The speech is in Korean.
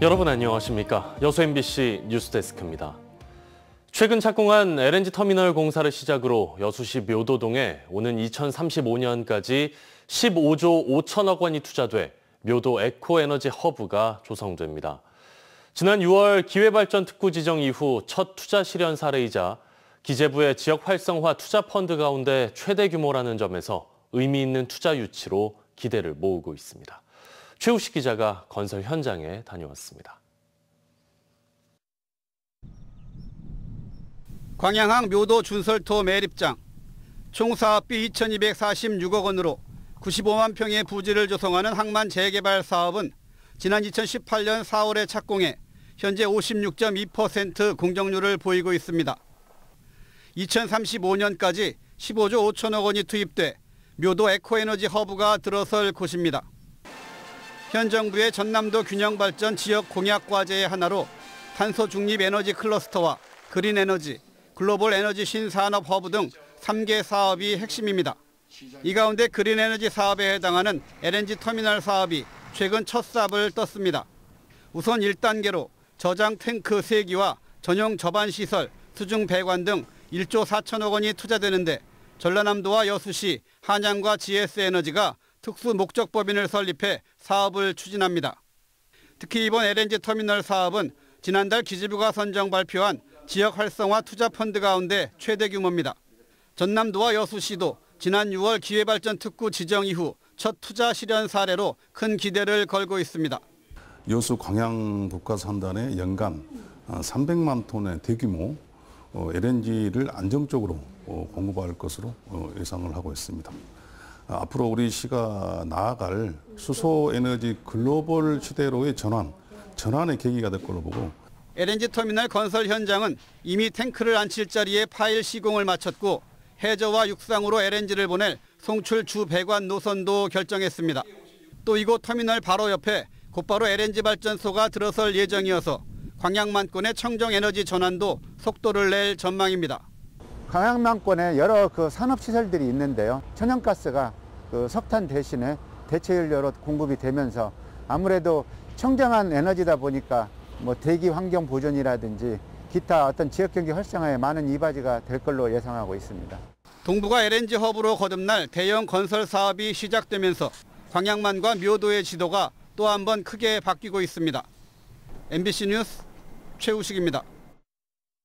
여러분 안녕하십니까? 여수 MBC 뉴스데스크입니다. 최근 착공한 LNG 터미널 공사를 시작으로 여수시 묘도동에 오는 2035년까지 15조 5천억 원이 투자돼 묘도 에코에너지 허브가 조성됩니다. 지난 6월 기회발전 특구 지정 이후 첫 투자 실현 사례이자 기재부의 지역 활성화 투자 펀드 가운데 최대 규모라는 점에서 의미 있는 투자 유치로 기대를 모으고 있습니다. 최우식 기자가 건설 현장에 다녀왔습니다. 광양항 묘도 준설토 매립장 총 사업비 2,246억 원으로 95만 평의 부지를 조성하는 항만 재개발 사업은 지난 2018년 4월에 착공해 현재 56.2% 공정률을 보이고 있습니다. 2035년까지 15조 5천억 원이 투입돼 묘도 에코에너지 허브가 들어설 곳입니다. 현 정부의 전남도 균형발전 지역 공약 과제의 하나로 탄소 중립 에너지 클러스터와 그린 에너지, 글로벌 에너지 신산업 허브 등 3개 사업이 핵심입니다. 이 가운데 그린 에너지 사업에 해당하는 LNG 터미널 사업이 최근 첫 삽을 떴습니다. 우선 1단계로 저장 탱크 3기와 전용 접안 시설, 수중 배관 등 1조 4천억 원이 투자되는데 전라남도와 여수시, 한양과 GS에너지가 특수 목적 법인을 설립해 사업을 추진합니다. 특히 이번 LNG 터미널 사업은 지난달 기재부가 선정 발표한 지역 활성화 투자 펀드 가운데 최대 규모입니다. 전남도와 여수시도 지난 6월 기회발전 특구 지정 이후 첫 투자 실현 사례로 큰 기대를 걸고 있습니다. 여수 광양 북가산단에 연간 300만 톤의 대규모 LNG를 안정적으로 어, 공급할 것으로 어, 예상을 하고 있습니다. 앞으로 우리 시가 나아갈 수소 에너지 글로벌 시대로의 전환, 전환의 계기가 될 걸로 보고 LNG 터미널 건설 현장은 이미 탱크를 안칠 자리에 파일 시공을 마쳤고 해저와 육상으로 LNG를 보낼 송출 주 배관 노선도 결정했습니다. 또 이곳 터미널 바로 옆에 곧바로 LNG 발전소가 들어설 예정이어서 광양만권의 청정 에너지 전환도 속도를 낼 전망입니다. 광양만권에 여러 그 산업 시설들이 있는데요. 천연가스가 그 석탄 대신에 대체 연료로 공급이 되면서 아무래도 청정한 에너지다 보니까 뭐 대기 환경 보존이라든지 기타 어떤 지역 경기 활성화에 많은 이바지가 될 걸로 예상하고 있습니다. 동부가 LNG 허브로 거듭날 대형 건설 사업이 시작되면서 광양만과 묘도의 지도가 또 한 번 크게 바뀌고 있습니다. MBC 뉴스 최우식입니다.